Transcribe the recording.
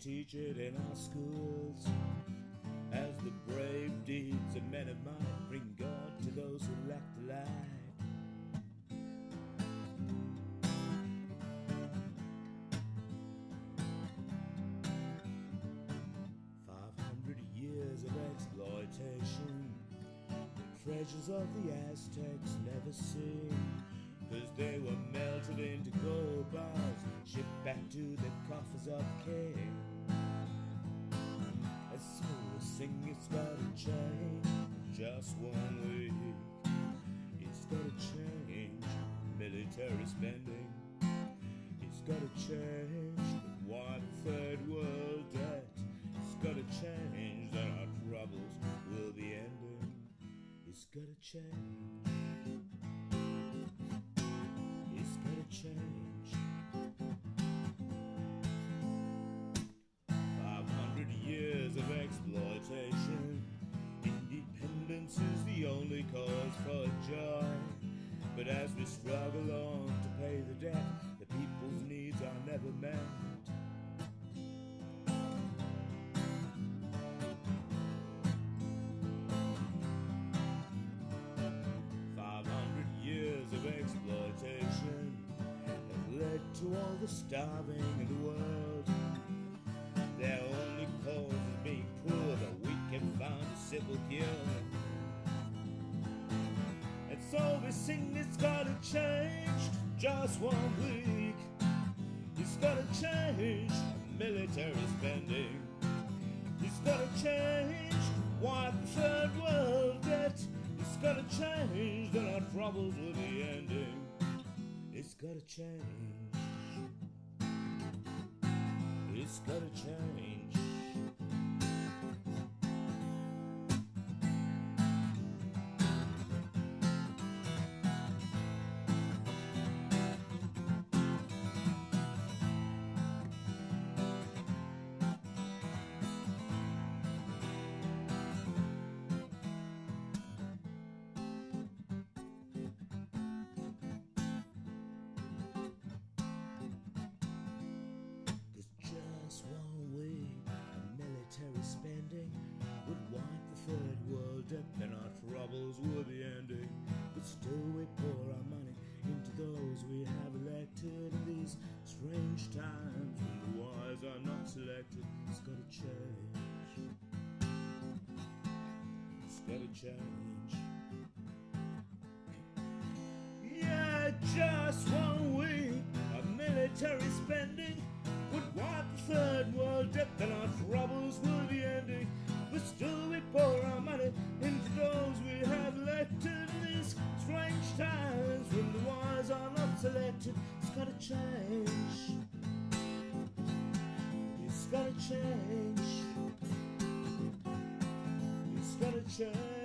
teach it in our schools. As the brave deeds of men of might bring God to those who lack the light. Years of exploitation, the treasures of the Aztecs never seen. Cause they were melted into gold bars, shipped back to the coffers of the king. And so we sing it's gotta change just one week. It's gotta change military spending. It's gotta change the one third world debt. It's gotta change that our troubles will be ending. It's gotta change. It's gotta change. The only cause for joy. But as we struggle on to pay the debt, the people's needs are never met. Five hundred years of exploitation have led to all the starving in the world. Sing it's gotta change just one week. It's gotta change military spending. It's gotta change one third world debt. It's gotta change that our troubles will be ending. It's gotta change. It's gotta change. Debt, then our troubles would be ending. But still we pour our money into those we have elected in these strange times when the wise are not selected. It's gotta change. It's gotta change. Yeah, just one week of military spending would wipe the third world debt, then our troubles will be ending. But still pour our money into those we have elected these strange times when the wise are not selected. It's gotta change. It's gotta change. It's gotta change.